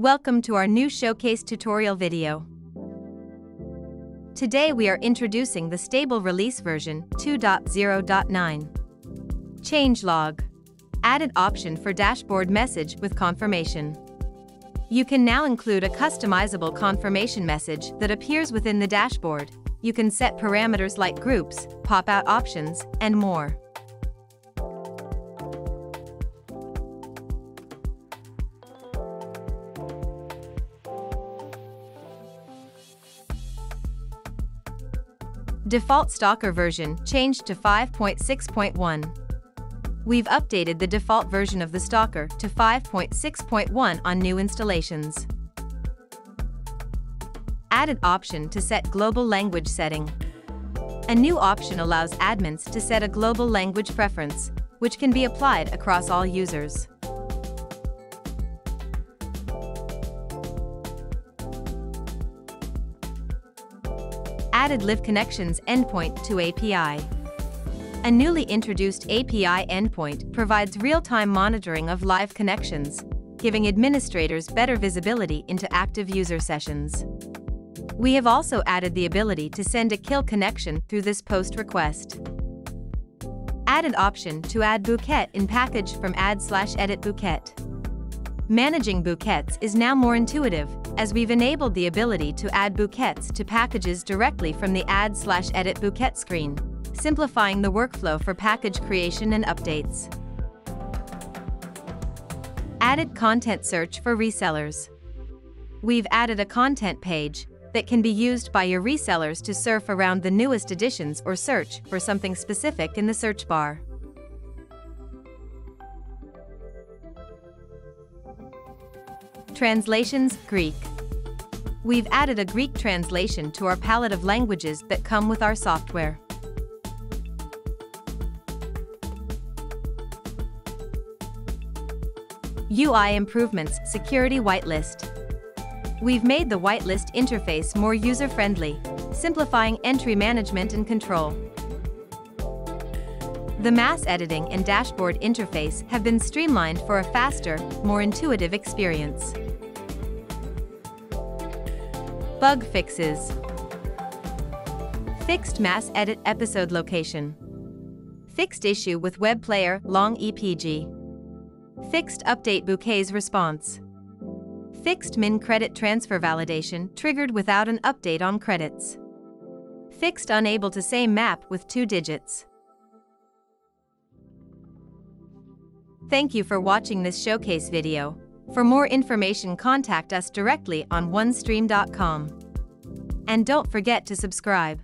Welcome to our new showcase tutorial video. Today we are introducing the stable release version 2.0.9. Change Changelog. Added option for dashboard message with confirmation. You can now include a customizable confirmation message that appears within the dashboard. You can set parameters like groups, pop-out options, and more. Default Stalker version changed to 5.6.1. We've updated the default version of the Stalker to 5.6.1 on new installations. Added option to set global language setting. A new option allows admins to set a global language preference, which can be applied across all users. Added Live Connections endpoint to API. A newly introduced API endpoint provides real-time monitoring of live connections, giving administrators better visibility into active user sessions. We have also added the ability to send a kill connection through this post request. Added option to add bouquet in package from add slash edit bouquet. Managing bouquets is now more intuitive, as we've enabled the ability to add bouquets to packages directly from the Add slash Edit Bouquet screen, simplifying the workflow for package creation and updates. Added content search for resellers. We've added a content page that can be used by your resellers to surf around the newest additions or search for something specific in the search bar. Translations Greek We've added a Greek translation to our palette of languages that come with our software. UI Improvements Security Whitelist We've made the whitelist interface more user-friendly, simplifying entry management and control. The mass editing and dashboard interface have been streamlined for a faster, more intuitive experience. Bug fixes. Fixed mass edit episode location. Fixed issue with web player long EPG. Fixed update bouquets response. Fixed min credit transfer validation triggered without an update on credits. Fixed unable to same map with two digits. Thank you for watching this showcase video. For more information contact us directly on onestream.com. And don't forget to subscribe.